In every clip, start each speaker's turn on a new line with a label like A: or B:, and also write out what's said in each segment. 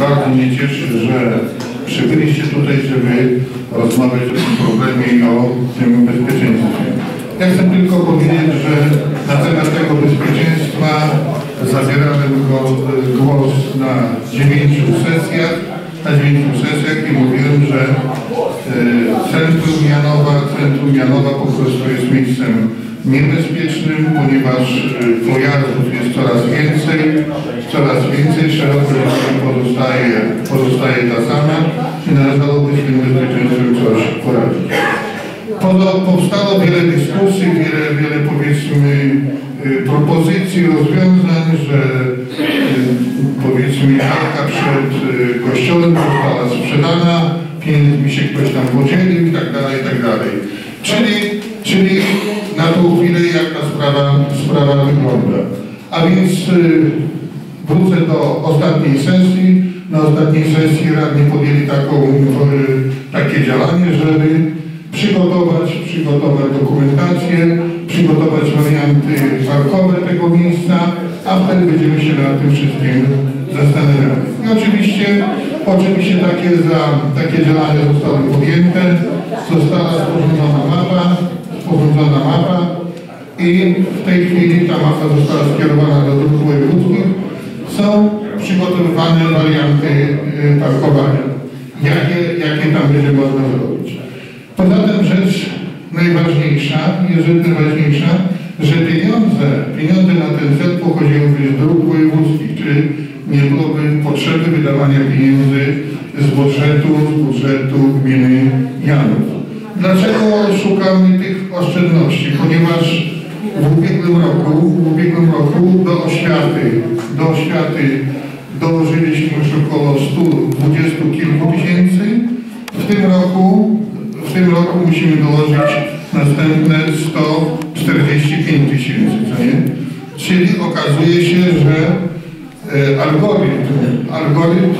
A: Bardzo mnie cieszy, że przybyliście tutaj, żeby rozmawiać o tym problemie i o tym bezpieczeństwie. Ja chcę tylko powiedzieć, że na temat tego bezpieczeństwa zabierałem go, głos na dziewięciu sesjach, na dziewięciu sesjach i mówiłem, że e, centrum Janowa, centrum Janowa po prostu jest miejscem niebezpiecznym, ponieważ e, pojazdów jest coraz więcej, coraz więcej, szerokość pozostaje, pozostaje ta sama i należałoby z tym bezpieczeństwem coś poradzić. Powstało wiele dyskusji, wiele, wiele powiedzmy y, propozycji, rozwiązań, że y, powiedzmy arka przed y, kościołem została sprzedana, pieniędzmi się ktoś tam podzielił i tak dalej, i tak dalej. Czyli, czyli jak ta sprawa, sprawa wygląda. A więc y, wrócę do ostatniej sesji. Na ostatniej sesji radni podjęli taką, y, takie działanie, żeby przygotować, przygotować dokumentację, przygotować warianty parkowe tego miejsca, a wtedy będziemy się nad tym wszystkim zastanawiali. I oczywiście, oczywiście takie, za, takie działania zostały podjęte, została sporządzona mapa, sporządzona mapa i w tej chwili ta mapa została skierowana do dróg wojewódzkich. Są przygotowywane warianty parkowania. Jakie, jakie tam będzie można zrobić. Poza tym rzecz najważniejsza, jeżeli najważniejsza, że pieniądze, pieniądze na ten cel pochodziłyby z dróg wojewódzkich, czy nie byłoby potrzeby wydawania pieniędzy z budżetu, z budżetu gminy Janów. Dlaczego szukamy tych oszczędności? Ponieważ w ubiegłym roku, w ubiegłym roku do oświaty, do oświaty dołożyliśmy już około 120 kilku tysięcy. W tym roku, w tym roku musimy dołożyć następne 145 tysięcy, co nie? Czyli okazuje się, że e, algorytm, algorytm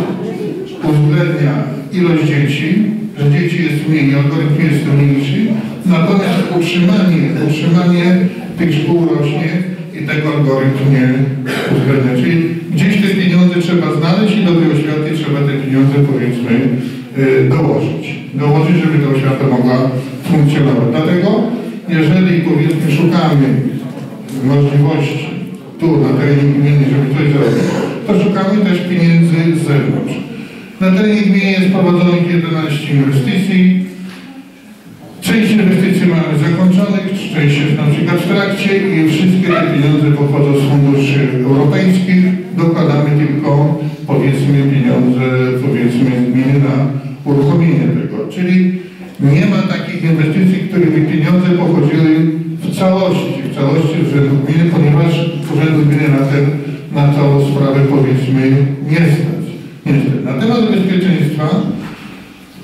A: uwzględnia ilość dzieci, że dzieci jest mniej, algorytm jest mniejszy, natomiast utrzymanie, utrzymanie tych szkół rośnie i tego algorytm nie uwzględnia. Czyli gdzieś te pieniądze trzeba znaleźć i do tej oświaty trzeba te pieniądze powiedzmy y, dołożyć. Dołożyć, żeby ta oświata mogła funkcjonować. Dlatego jeżeli powiedzmy szukamy możliwości tu na terenie gminy, żeby coś zrobić, to szukamy też pieniędzy z zewnątrz. Na terenie gminy jest prowadzonych 11 inwestycji. Część inwestycji mamy zakończonych, część jest na przykład w trakcie i wszystkie te pieniądze pochodzą z funduszy europejskich. Dokładamy tylko powiedzmy pieniądze powiedzmy gminy na uruchomienie tego. Czyli nie ma takich inwestycji, które by pieniądze pochodziły w całości, w całości urzędu gminy, ponieważ urzędu gminy na, ten, na całą sprawę powiedzmy nie stać. Niestety. Na temat bezpieczeństwa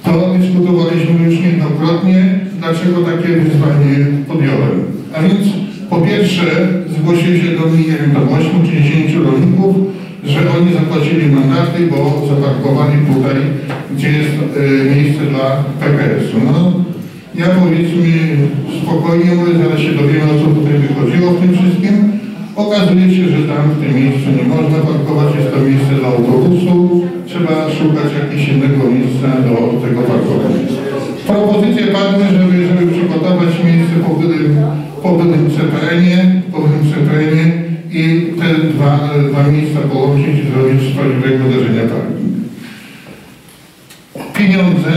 A: to dyskutowaliśmy już niejednokrotnie, dlaczego takie wyzwanie podjąłem. A więc po pierwsze zgłosił się do mnie, nie wiem, tam 8 czy 10 rolników, że oni zapłacili mandaty, bo zaparkowali tutaj, gdzie jest e, miejsce dla PKS-u. No, ja powiedzmy spokojnie mówię, zaraz się dowiemy o co tutaj wychodziło w tym wszystkim. Okazuje się, że tam w tym miejscu nie można parkować, jest to miejsce dla autobusu, trzeba szukać jakiegoś innego miejsca do tego parkowania. Propozycje padły, żeby, miejsce po bylym, po bylym CPN-ie, po i te dwa, dwa miejsca połączyć i zrobić z prawdziwego uderzenia. Pieniądze,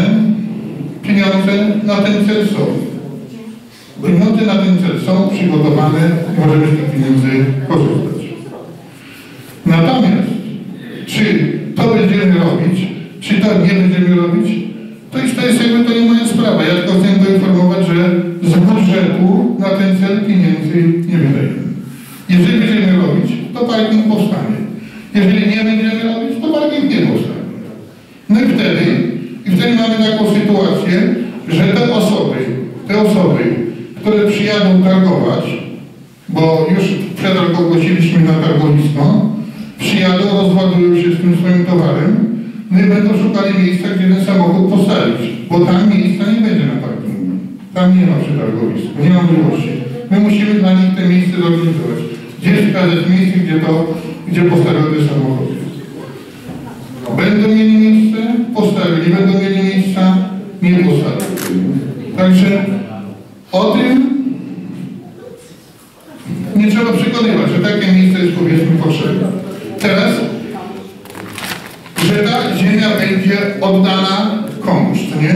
A: pieniądze na ten cel są. Pieniądze na ten cel są przygotowane możemy z tych pieniędzy korzystać. Natomiast, czy to będziemy robić, czy to nie będziemy robić, to już to jest jakby to nie moja sprawa. Ja tylko chcę poinformować, że z budżetu na ten cel pieniędzy nie wydajemy. Jeżeli będziemy robić, to parking powstanie. Jeżeli nie będziemy robić, to parking nie powstanie. No i wtedy, i wtedy mamy taką sytuację, że te osoby, te osoby, które przyjadą targować, bo już przetarg ogłosiliśmy na targowisko, przyjadą, rozładują się z tym swoim towarem, i będą szukali miejsca, gdzie ten samochód postawić, bo tam miejsca nie będzie na parkingu. Tam nie ma przetargowiska, nie ma możliwości. My musimy dla nich te miejsce zorganizować. Gdzie wskazać miejsce, gdzie to, gdzie postawione samochody. będą mieli miejsce, postawili, będą mieli miejsca, nie postawili. Także o tym nie trzeba przekonywać, że takie miejsce jest powiedzmy potrzebne. Teraz, że ta ziemia będzie oddana komuś, to nie?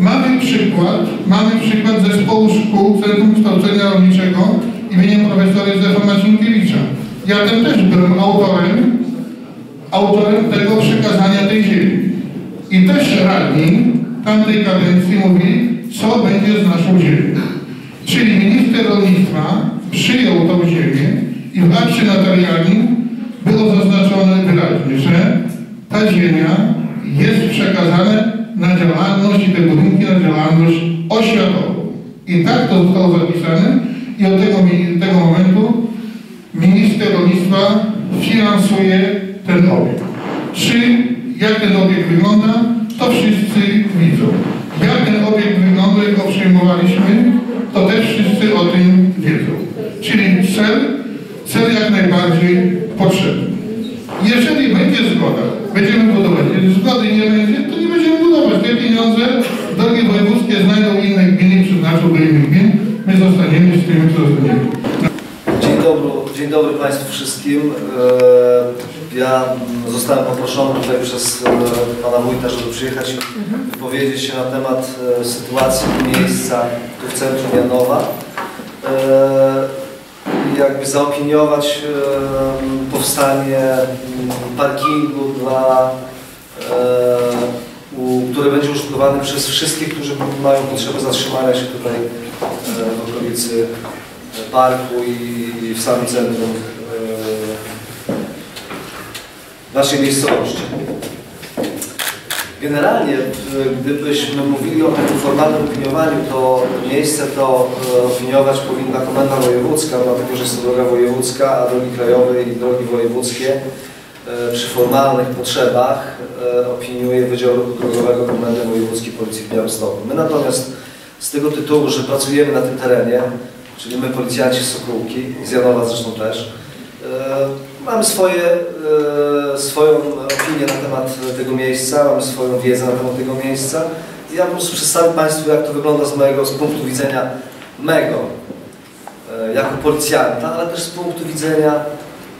A: Mamy przykład, mamy przykład zespołu szkół Centrum Kształcenia Rolniczego imieniem profesora Józefa Macinkiewicza. Ja ten też byłem autorem, autorem tego przekazania tej ziemi. I też radni tamtej kadencji mówili, co będzie z naszą ziemią. Czyli minister rolnictwa przyjął tą ziemię i w akcie notarialnym było zaznaczone wyraźnie, że ta ziemia jest przekazana na działalność i te budynki na działalność oświatową. I tak to zostało zapisane i od tego, tego momentu minister rolnictwa finansuje ten obiekt. Czy jak ten obiekt wygląda, to wszyscy widzą. Jak ten obiekt wygląda, jak go przyjmowaliśmy, to też wszyscy o tym wiedzą. Czyli cel, cel jak najbardziej potrzebny. Jeżeli będzie zgoda, będziemy budować. Jeżeli zgody nie będzie, to nie będziemy budować. Te pieniądze drogi wojewódzkie znajdą inne gminy, przeznaczą do innych gmin. My zostaniemy z tym, co zostaniemy.
B: Dzień dobry, dzień dobry Państwu wszystkim. E, Ja zostałem poproszony tutaj przez e, Pana Wójta, żeby przyjechać i wypowiedzieć się na temat e, sytuacji miejsca w centrum Janowa. Jakby zaopiniować powstanie mm, parkingu dla e, który będzie użytkowany przez wszystkich, którzy mają potrzebę zatrzymania się tutaj w okolicy parku i w samym centrum naszej miejscowości. Generalnie, w- gdybyśmy mówili o takim formalnym opiniowaniu, to miejsce to e, opiniować powinna Komenda Wojewódzka, dlatego że jest to droga wojewódzka, a drogi krajowe i drogi wojewódzkie e, przy formalnych potrzebach e, opiniuje Wydział Ruchu Drogowego Komendy Wojewódzkiej Policji w Białymstoku. My natomiast z tego tytułu, że pracujemy na tym terenie, czyli my policjanci z Sokółki, z Janowa zresztą też, mamy swoje, e, swoją opinię na temat tego miejsca, mamy swoją wiedzę na temat tego miejsca. I ja po prostu przedstawię Państwu, jak to wygląda z mojego, z punktu widzenia mego, e, jako policjanta, ale też z punktu widzenia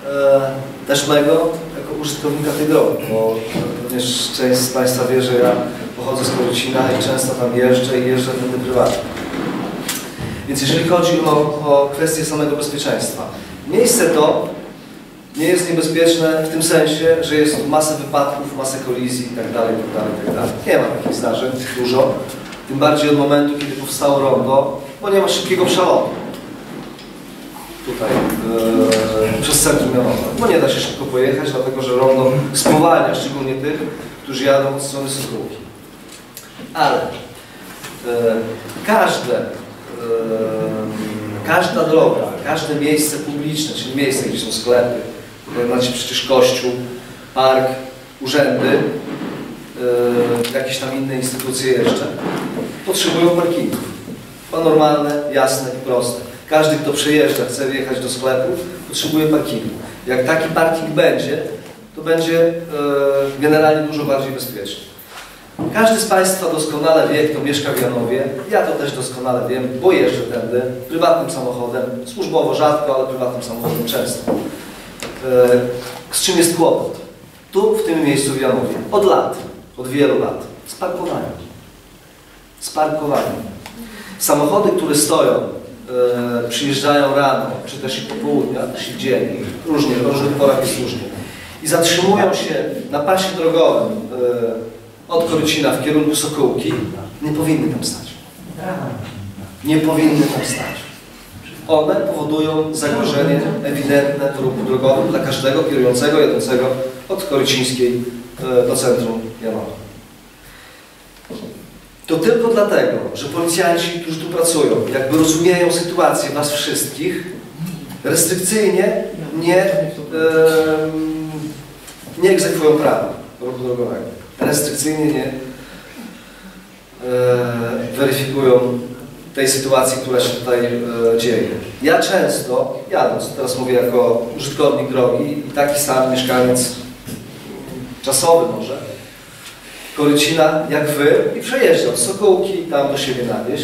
B: e, też mego, jako użytkownika tej drogi, bo również część z Państwa wie, że ja pochodzę z Korycina i często tam jeżdżę i jeżdżę tędy prywatnie. Więc jeżeli chodzi o, o kwestię samego bezpieczeństwa, miejsce to nie jest niebezpieczne w tym sensie, że jest masę wypadków, masę kolizji itd., itd., itd. Nie ma takich zdarzeń dużo, tym bardziej od momentu, kiedy powstało rondo, bo nie ma szybkiego przelotu tutaj e, przez centrum Janowa. Bo nie da się szybko pojechać, dlatego że rondo spowalnia, szczególnie tych, którzy jadą od strony Sokółki. Ale e, każde, e, każda droga, każde miejsce publiczne, czyli miejsce, gdzie są sklepy, tutaj macie przecież kościół, park, urzędy, e, jakieś tam inne instytucje jeszcze, potrzebują parkingów. To normalne, jasne i proste. Każdy, kto przejeżdża, chce wjechać do sklepu, potrzebuje parkingu. Jak taki parking będzie, to będzie e, generalnie dużo bardziej bezpieczny. Każdy z Państwa doskonale wie, kto mieszka w Janowie. Ja to też doskonale wiem, bo jeżdżę tędy prywatnym samochodem, służbowo rzadko, ale prywatnym samochodem często. E, z czym jest kłopot? Tu, w tym miejscu w Janowie, od lat, od wielu lat, z parkowaniem. Z parkowaniem. Samochody, które stoją, e, przyjeżdżają rano, czy też i po południu, i w dzień, różnie, w różnych porach jest różnie. I zatrzymują się na pasie drogowym e, od Korycina w kierunku Sokółki, nie powinny tam stać. Nie powinny tam stać. One powodują zagrożenie ewidentne w ruchu drogowym dla każdego kierującego, jadącego od Korycińskiej e, do centrum Janowa. To tylko dlatego, że policjanci, którzy tu pracują, jakby rozumieją sytuację Was wszystkich, restrykcyjnie nie, em, nie egzekwują prawa ruchu drogowego. Restrykcyjnie nie e, weryfikują tej sytuacji, która się tutaj e, dzieje. Ja często, jadąc, teraz mówię jako użytkownik drogi i taki sam mieszkaniec czasowy może, Korycina jak wy i przejeżdżam z Sokółki tam do siebie na wieś.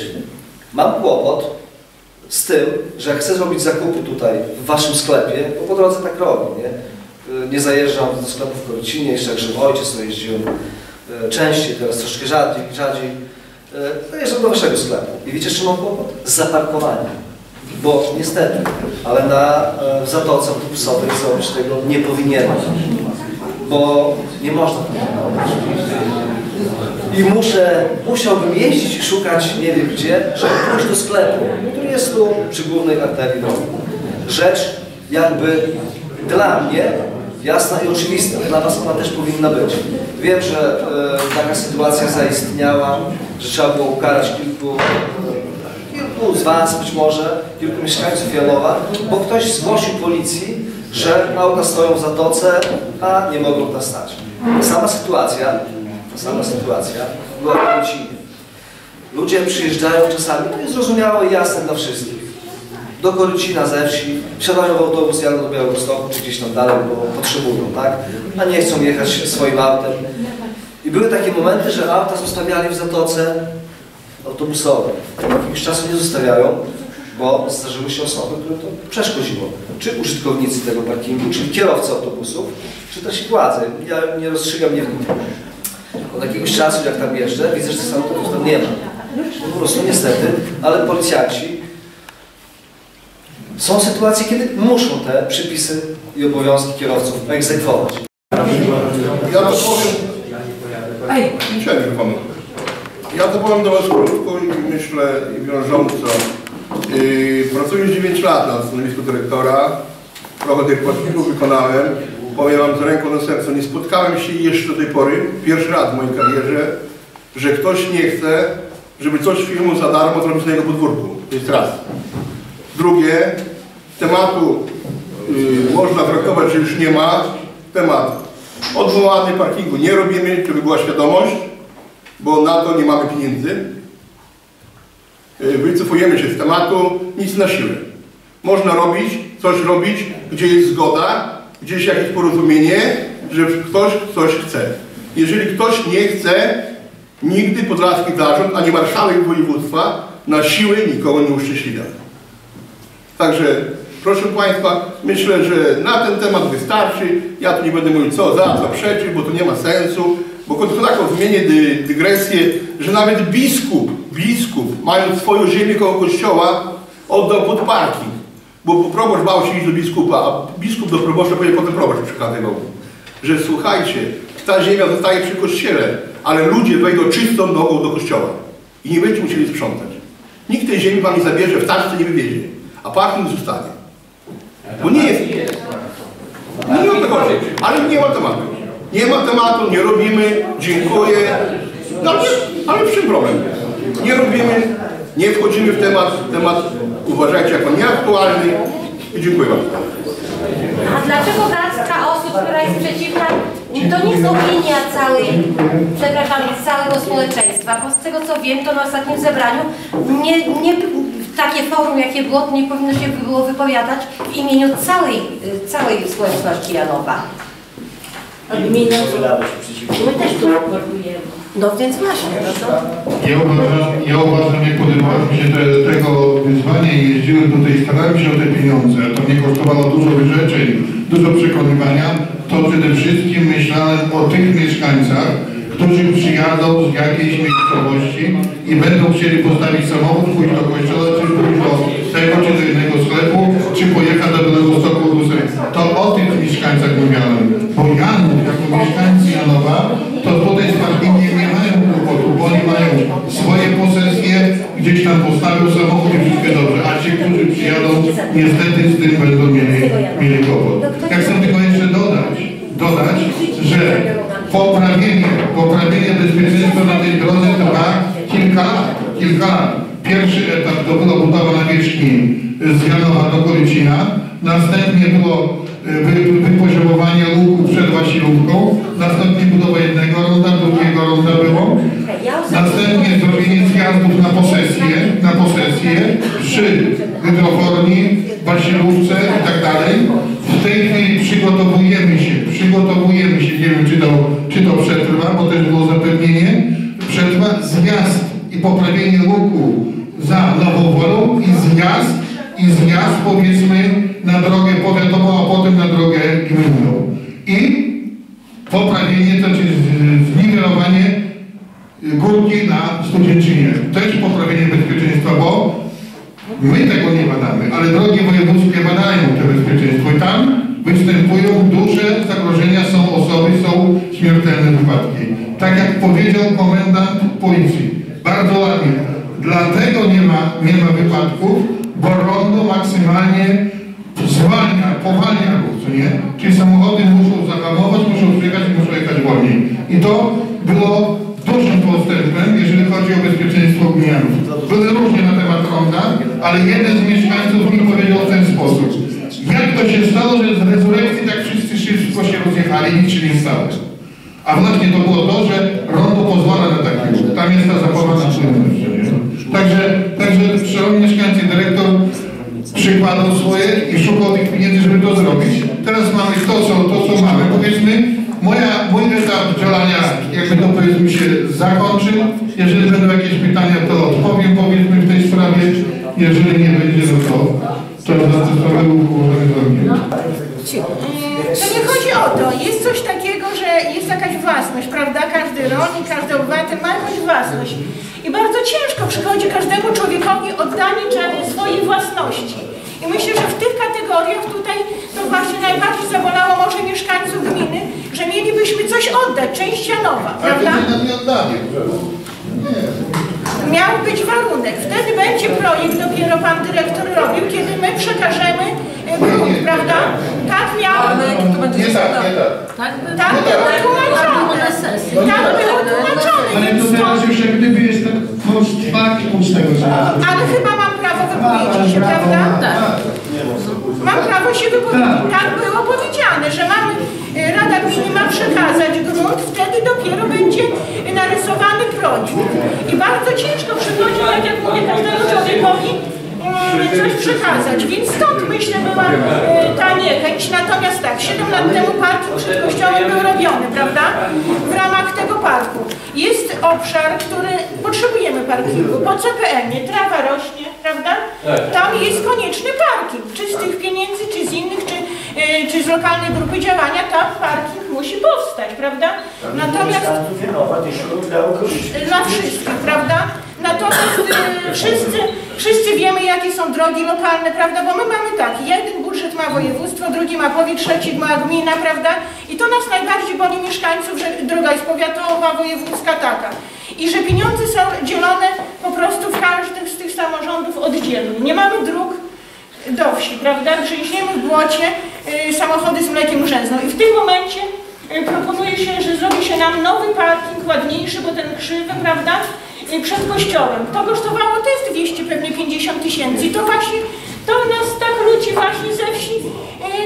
B: Mam kłopot z tym, że jak chcę zrobić zakupy tutaj w waszym sklepie, bo po drodze tak robię, nie? Y, Nie zajeżdżam do sklepu w Korycinie, jeszcze jak żywy ojciec, to jeździłem y, częściej, teraz troszkę rzadziej, rzadziej. Y, Zajeżdżam do waszego sklepu i wiecie, z czym mam kłopot? Z zaparkowaniem. Bo niestety, ale na e, w zatoce autobusowej zrobić tego nie powinienem. Bo nie można tego robić. I muszę, musiałbym jeździć i szukać nie wiem gdzie, żeby pójść do sklepu, który jest tu przy głównej arterii drogi. Rzecz jakby dla mnie jasna i oczywista. Dla Was ona też powinna być. Wiem, że e, taka sytuacja zaistniała, że trzeba było ukarać kilku, kilku z Was być może, kilku mieszkańców Janowa, bo ktoś zgłosił policji, że auta stoją w zatoce, a nie mogą tam stać. Sama sytuacja, sama sytuacja była w. Ludzie przyjeżdżają czasami, to jest zrozumiałe i jasne dla wszystkich. Do Korycina ze wsi, wsiadają w autobus, jadą do Białegostoku czy gdzieś tam dalej, bo potrzebują, tak? A nie chcą jechać swoim autem. I były takie momenty, że auta zostawiali w zatoce autobusowej. Jakiegoś czasu nie zostawiają, bo zdarzyły się osoby, które to przeszkodziło. Czy użytkownicy tego parkingu, czyli kierowcy autobusów, czy też władze. Ja nie rozstrzygam, nie wiem. Od jakiegoś czasu, jak tam jeżdżę, widzę, że tych autobusów tam nie ma. Po prostu niestety, ale policjanci są sytuacje, kiedy muszą te przepisy i obowiązki kierowców egzekwować.
C: Ja to powiem... Dzisiaj panu. Ja to powiem do Was krótko i myślę i wiążąco. Yy, pracuję 9 lat na stanowisku dyrektora. Trochę tych płatników wykonałem. Powiem Wam z ręką na sercu, nie spotkałem się jeszcze do tej pory, pierwszy raz w mojej karierze, że ktoś nie chce, żeby coś filmu za darmo zrobić na jego podwórku. To jest raz. Drugie, tematu yy, można traktować, że już nie ma. Temat odwołany parkingu nie robimy, żeby była świadomość, bo na to nie mamy pieniędzy. Yy, Wycofujemy się z tematu, nic na siłę. Można robić, coś robić, gdzie jest zgoda, gdzieś jakieś porozumienie, że ktoś coś chce. Jeżeli ktoś nie chce, nigdy Podlaski Zarząd, ani marszałek województwa na siłę nikogo nie uszczęśliwia. Także proszę Państwa, myślę, że na ten temat wystarczy. Ja tu nie będę mówił co za, co przeciw, bo to nie ma sensu. Bo to taką wymienię dy, dygresję, że nawet biskup, biskup, mając swoją ziemię koło kościoła, oddał pod parking. Bo proboszcz bał się iść do biskupa, a biskup do proboszcza powiedział, potem proboszcz przekazywał. Że słuchajcie, ta ziemia zostaje przy kościele, ale ludzie wejdą czystą nogą do kościoła i nie będziecie musieli sprzątać. Nikt tej ziemi wam nie zabierze, w taczce nie wywiezie, a parking zostanie. Bo nie jest. Nie o to chodzi, ale nie ma tematu. Nie ma tematu, nie robimy, dziękuję. No nie, ale w czym problem? Nie robimy, nie wchodzimy w temat, temat uważajcie jako nieaktualny i dziękuję bardzo.
D: A dlaczego garstka osób, która jest przeciwna, to nie jest opinia całej, przepraszam, całego społeczeństwa, bo z tego co wiem, to na ostatnim zebraniu nie, nie, takie forum jakie było, nie powinno się było wypowiadać w imieniu całej, y, całej społeczności Janowa. W imieniu... My też tu raportujemy. No więc właśnie, no to...
A: Ja uważam, ja uważam, jak podejmowałem się te, tego wyzwania i jeździłem tutaj, starałem się o te pieniądze, to mnie kosztowało dużo wyrzeczeń, dużo przekonywania, to przede wszystkim myślałem o tych mieszkańcach, którzy przyjadą z jakiejś miejscowości i będą chcieli postawić samochód, pójść do kościoła, czy pójść do tego, czy do innego sklepu, czy pojechać do Białego Stoku busem. To o tych mieszkańcach mówiłem. Bo Janów, jako mieszkańcy Janowa, to tutaj z parkingiem nie mają kłopotu, bo oni mają swoje posesje, gdzieś tam postawią samochód i wszystko dobrze. A ci, którzy przyjadą, niestety z tym będą mieli, mieli kłopot. Ja chcę tylko jeszcze dodać, dodać, że poprawienie, poprawienie bezpieczeństwa na tej drodze trwa kilka lat, kilka lat. Pierwszy etap to była budowa nawierzchni z Janowa do Korycina, następnie było e, wy, wypoziomowanie łuku przed Wasilówką, następnie budowa jednego ronda, drugiego ronda było, następnie zrobienie zjazdów na posesję, na posesję przy hydroformii, Wasilówce i tak dalej. W tej chwili przygotowujemy się, przygotowujemy się, nie wiem czy to, czy to przetrwa, bo też było zapewnienie zjazd i poprawienie łuku za Nową Wolą i zjazd, i zjazd powiedzmy na drogę powiatową, a potem na drogę gminną. I poprawienie, to znaczy z- zniwelowanie górki na Studzienczynie. Też poprawienie bezpieczeństwa, bo my tego nie badamy, ale drogi wojewódzkie badają to bezpieczeństwo i tam występują duże zagrożenia, są osoby, są śmiertelne wypadki. Tak jak powiedział komendant policji, bardzo ładnie, dlatego nie ma, nie ma wypadków, bo rondo maksymalnie zwalnia, powalnia ruch, co nie? Czyli samochody muszą zahamować, muszą przyjechać muszą jechać wolniej. I to było dużym postępem, jeżeli chodzi o bezpieczeństwo gminów. Były różnie na temat ronda, ale jeden z mieszkańców mi powiedział w ten sposób. Jak to się stało, że z rezurekcji tak wszyscy szybko się rozjechali nic się nie stało? A właśnie to było to, że rondo pozwala na taki ruch. Tam jest ta zachowana czynność. nie? Także, także szanowni mieszkańcy, dyrektor przykładał swoje i szukał tych pieniędzy, żeby to zrobić. Teraz mamy to, co, to, co mamy. Powiedzmy, moja, mój etap działania, jakby to powiedzmy się zakończył. Jeżeli będą jakieś pytania, to odpowiem powiedzmy w tej sprawie. Jeżeli nie będzie, no to, to na tę sprawę ułożenie
E: To nie chodzi o to. Jest coś takiego, że jest jakaś własność, prawda? Każdy rolnik, każdy obywatel ma jakąś własność. I bardzo ciężko przychodzi każdemu człowiekowi oddanie swojej własności. I myślę, że w tych kategoriach tutaj to właśnie najbardziej zabolało może mieszkańców gminy, że mielibyśmy coś oddać, część sianowa, prawda?
A: nie oddaję.
E: Miał być warunek. Wtedy będzie projekt, dopiero pan dyrektor robił, kiedy my przekażemy e, grunt, prawda? Tak miał,
A: Nie tak, nie tak.
E: tak było tłumaczone. Tak było tłumaczone.
F: Ale to
E: to-
F: teraz już jak gdyby jest ten post factum z tego zaraz.
E: Ale chyba mam prawo wypowiedzieć się, prawda? Mam prawo się wypowiedzieć. Tak było powiedziane, że mamy, e, Rada Gminy ma przekazać grunt, wtedy dopiero będzie narysowany projekt. I bardzo ciężko przychodzi, tak jak mówię, każdemu człowiekowi mm, coś przekazać. Więc stąd myślę była e, ta niechęć. Natomiast tak, 7 lat temu parking przed kościołem był robiony, prawda? W ramach tego parku. Jest obszar, który potrzebujemy parkingu. Po CPN-ie trawa rośnie, prawda? Tam jest konieczny parking. Czy z tych pieniędzy, czy z innych, czy, e, czy z lokalnej grupy działania, tam parking musi powstać, prawda? Natomiast dla wszystkich, prawda? Natomiast y, wszyscy, wszyscy wiemy, jakie są drogi lokalne, prawda? Bo my mamy tak, jeden budżet ma województwo, drugi ma powiat, trzeci ma gmina, prawda? I to nas najbardziej boli mieszkańców, że droga jest powiatowa, wojewódzka taka. I że pieniądze są dzielone po prostu w każdym z tych samorządów oddzielnie. Nie mamy dróg do wsi, prawda? Grzęźniemy w błocie y, samochody z mlekiem rzęsną. I w tym momencie y, proponuje się, że zrobi się nam nowy parking, ładniejszy, bo ten krzywy, prawda? Y, przed kościołem. To kosztowało też 200, pewnie 50 tysięcy. I to właśnie, to nas tak ludzi właśnie ze wsi,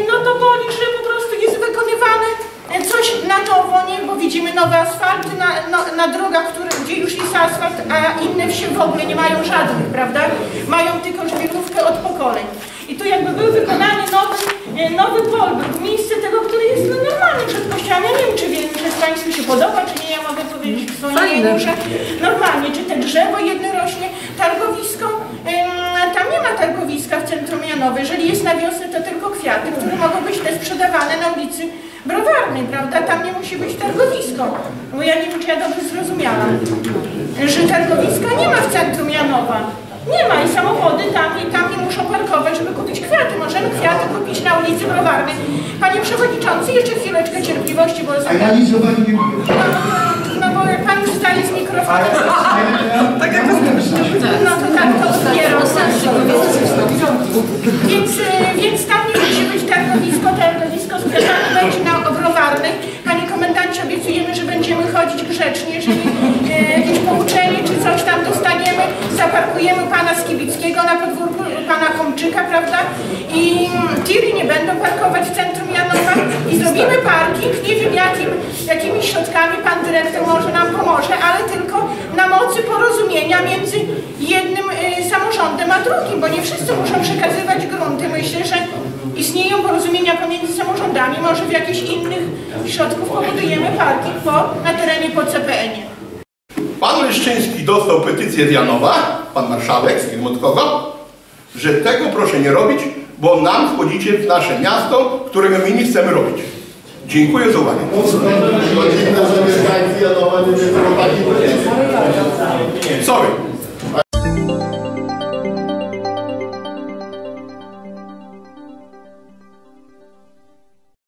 E: no to boli, że po prostu jest wykonywane coś na nowo, nie? Bo widzimy nowe asfalty na, no, na drogach, które, gdzie już jest asfalt, a inne wsie w ogóle nie mają żadnych, prawda? Mają tylko żbiegówkę od pokoleń. I tu jakby był wykonany nowy, e, nowy polbruk, miejsce tego, który jest no, normalny przed kościołem. Ja nie wiem, czy, wiem, czy Państwu się podoba, czy nie, ja mogę powiedzieć w swoim że normalnie, czy te drzewo jedno rośnie, targowisko, tam nie ma targowiska w centrum Janowy. Jeżeli jest na wiosnę, to tylko kwiaty, które mogą być te sprzedawane na ulicy Browarnej, prawda? Tam nie musi być targowisko. Bo ja nie wiem, czy ja dobrze zrozumiałam, że targowiska nie ma w centrum Janowa. Nie ma i samochody tam i tam nie muszą parkować, żeby kupić kwiaty. Możemy kwiaty kupić na ulicy Browarnej. Panie Przewodniczący, jeszcze chwileczkę cierpliwości, bo...
F: A ja nic o pani nie mówię.
E: No bo jak Pan wstaje z mikrofonem,
F: Tak jak
E: no to tak to odbieram. Więc, e, więc tam nie musi być targowisko z kwiatami będzie na Obrowarnej. Panie Komendancie, obiecujemy, że będziemy chodzić grzecznie, jeżeli e, jakieś pouczenie czy coś tam dostaniemy, zaparkujemy Pana Skibickiego na Pana Komczyka, prawda? I tiry nie będą parkować w centrum Janowa i zrobimy parking, nie wiem jakim, jakimi środkami Pan Dyrektor może nam pomoże, ale tylko na mocy porozumienia między jednym y, samorządem a drugim, bo nie wszyscy muszą przekazywać grunty. Myślę, że istnieją porozumienia pomiędzy samorządami, może w jakichś innych środków pobudujemy parking po, na terenie po CPN-ie.
C: Pan Leszczyński dostał petycję z Janowa, pan marszałek z Gmotkowa, że tego proszę nie robić, bo nam wchodzicie w nasze miasto, którego my nie chcemy robić. Dziękuję za uwagę. Sorry.